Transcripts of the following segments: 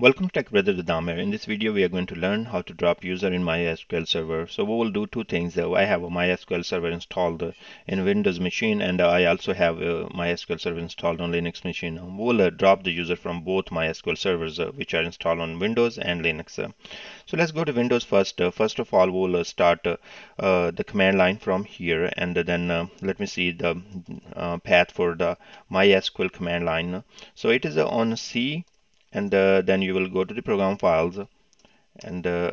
Welcome to Tech Brothers with Amer. In this video, we are going to learn how to drop user in MySQL server. So we will do two things. Uh, I have a MySQL server installed uh, in Windows machine and uh, I also have a MySQL server installed on Linux machine. We'll uh, drop the user from both MySQL servers uh, which are installed on Windows and Linux. Uh. So let's go to Windows first. first of all, we'll start the command line from here and then let me see the path for the MySQL command line. So it is on C and uh, then you will go to the program files. And uh,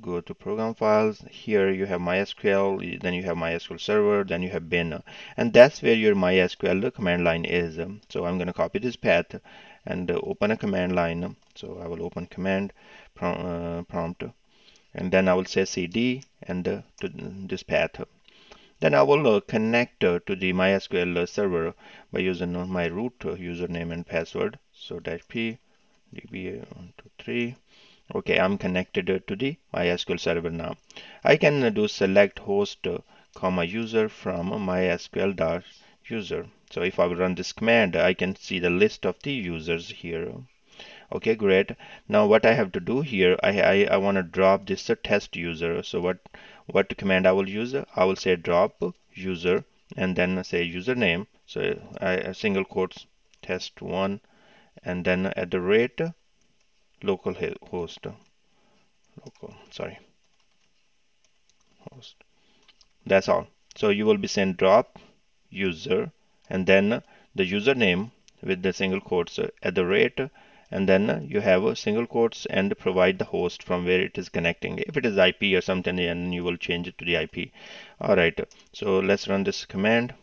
go to program files. Here you have MySQL. Then you have MySQL server. Then you have bin. And that's where your MySQL command line is. So I'm gonna copy this path and uh, open a command line. So I will open command uh, prompt. And then I will say cd and uh, to this path then I will uh, connect uh, to the MySQL uh, server by using uh, my root uh, username and password. So that p db123 okay I'm connected to the MySQL server now. I can do select host comma user from MySQL dot user. So if I run this command I can see the list of the users here okay great. Now what I have to do here I, I, I want to drop this uh, test user. So what what command I will use? I will say drop user and then say username. So I single quotes test one and then at the rate local host. Local sorry. Host. That's all. So you will be saying drop user and then the username with the single quotes uh, at the rate and then you have a single quotes and provide the host from where it is connecting. If it is IP or something and you will change it to the IP all right. So let's run this command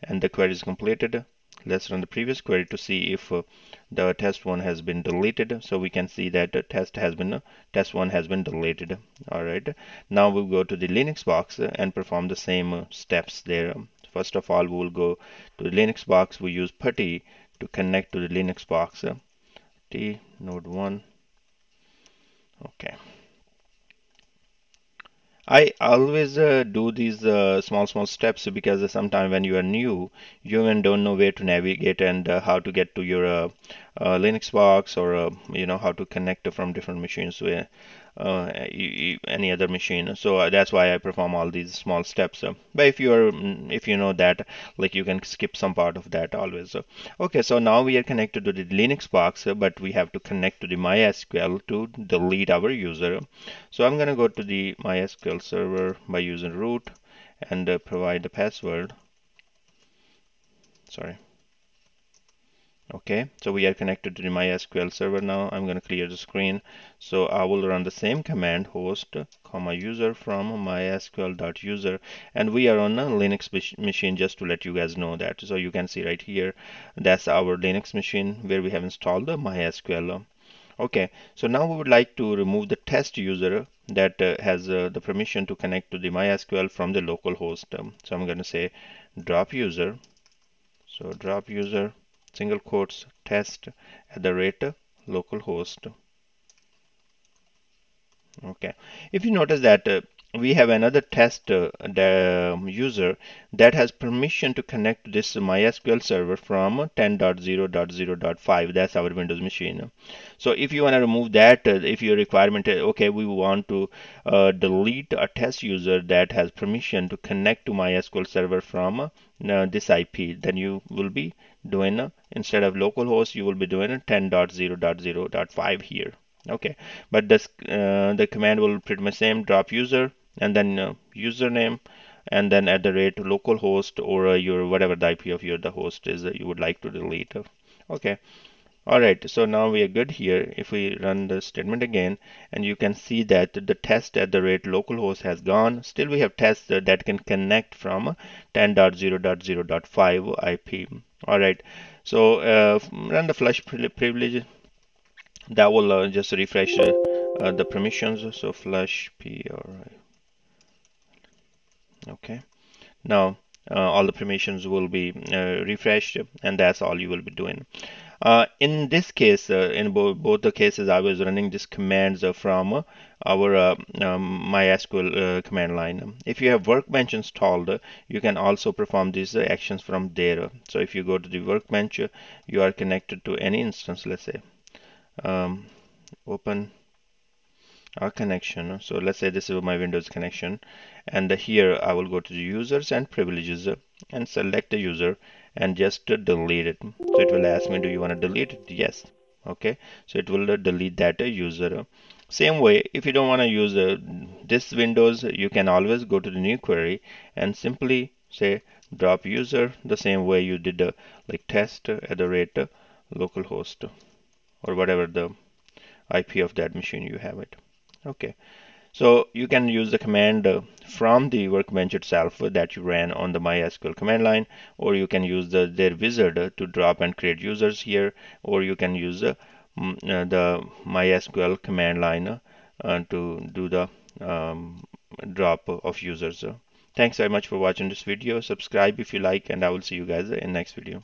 and the query is completed. Let's run the previous query to see if uh, the test one has been deleted. So we can see that the test has been uh, test one has been deleted. All right. Now we'll go to the linux box and perform the same uh, steps there. First of all we will go to the linux box. We use putty to connect to the linux box t node 1 okay. I always uh, do these uh, small small steps because uh, sometimes when you are new you even don't know where to navigate and uh, how to get to your uh, uh, Linux box or you know how to connect from different machines where uh, any other machine. So uh, that's why I perform all these small steps. But if you are mm, if you know that like you can skip some part of that always. Okay so now we are connected to the Linux box but we have to connect to the MySQL to delete our user. So I'm gonna go to the MySQL server by using root and uh, provide the password. Sorry okay so we are connected to the mysql server now. I'm going to clear the screen. So i will run the same command host comma user from mysql.user and we are on a linux machine just to let you guys know that. So you can see right here that's our linux machine where we have installed the mysql. Okay so now we would like to remove the test user that uh, has uh, the permission to connect to the mysql from the local host. Um, so i'm going to say drop user. So drop user single quotes test at the rate localhost okay. If you notice that uh, we have another test uh, the um, user that has permission to connect to this MySQL server from 10.0.0.5 that's our Windows machine. So if you want to remove that uh, if your requirement is okay we want to uh, delete a test user that has permission to connect to MySQL server from uh, this IP then you will be doing uh, instead of localhost you will be doing 10.0.0.5 here. Okay. But this uh, the command will pretty much same drop user and then uh, username and then at the rate localhost or uh, your whatever the IP of your the host is that you would like to delete okay. All right so now we are good here. If we run the statement again and you can see that the test at the rate localhost has gone. Still we have tests that can connect from 10.0.0.5 IP all right so uh, run the flush privilege. That will uh, just refresh uh, uh, the permissions. So flush p all right okay. Now uh, all the permissions will be uh, refreshed and that's all you will be doing. Uh, in this case uh, in bo both the cases I was running these commands uh, from uh, our um, MySQL command line. If you have workbench installed you can also perform these actions from there. So if you go to the workbench you are connected to any instance let's say. Um, open our connection. So let's say this is my Windows connection. And here I will go to the users and privileges and select the user and just delete it. So it will ask me do you want to delete it? Yes. Okay. So it will delete that user. Same way if you don't want to use uh, this windows you can always go to the new query and simply say drop user the same way you did uh, like test at the rate uh, localhost or whatever the IP of that machine you have it okay so you can use the command uh, from the workbench itself that you ran on the MySQL command line, or you can use the, their wizard to drop and create users here, or you can use uh, the MySQL command line uh, to do the um, drop of users. Thanks very much for watching this video. Subscribe if you like, and I will see you guys in next video.